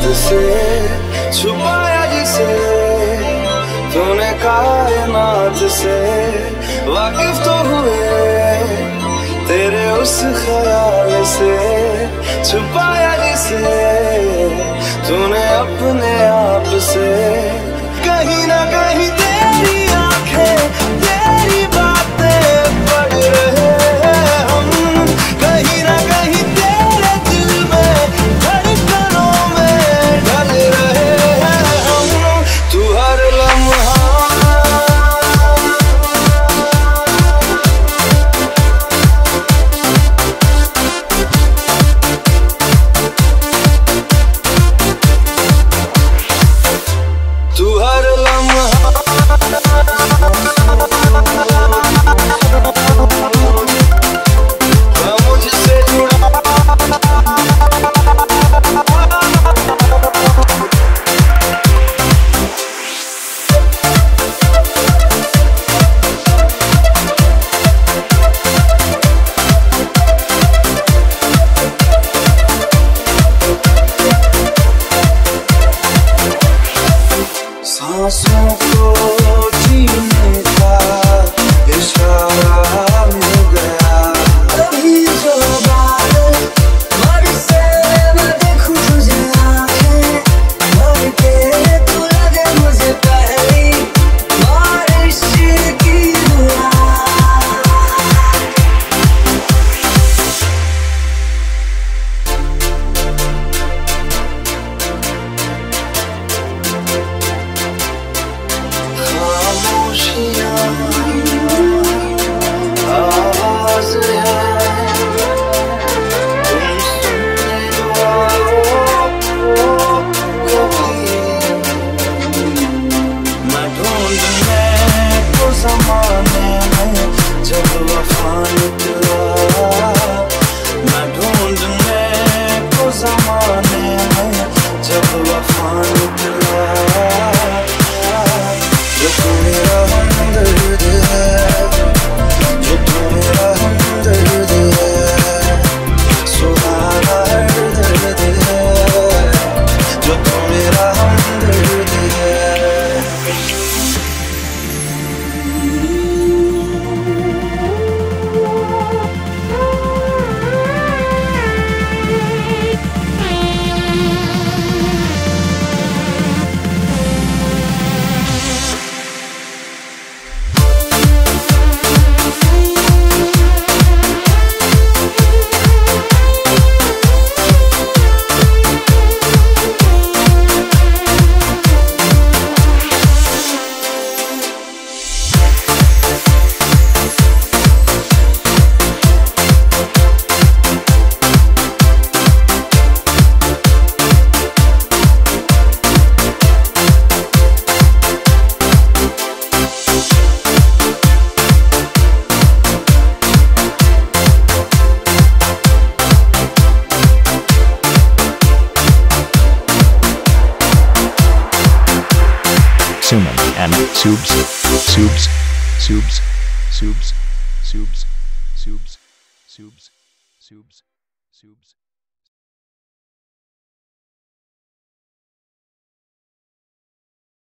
से छुपाया जिसे, तूने कायनात से, वाकिफ तो हुए, तेरे उस ख्याल से, छुपाया जिसे, तूने अपने आप से। Hallelujah. Suman and Subs, Subs, Subs, Subs, Subs, Subs, Subs, Subs, Subs, Subs.